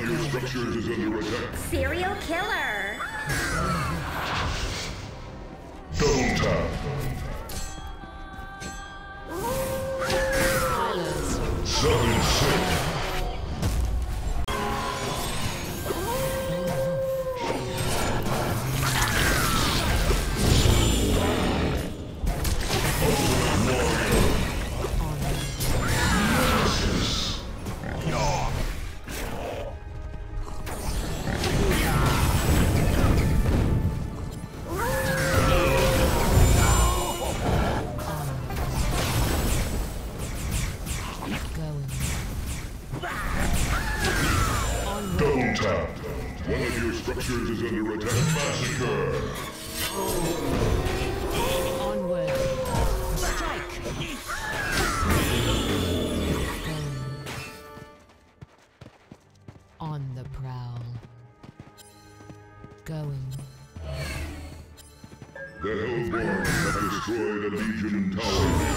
is under attack. Serial killer! Double tap. Silence. going. Go tap! One of your structures is under attack. Massacre! Onward. Strike! On the prowl. Going. The Hellborn have destroyed a Legion tower.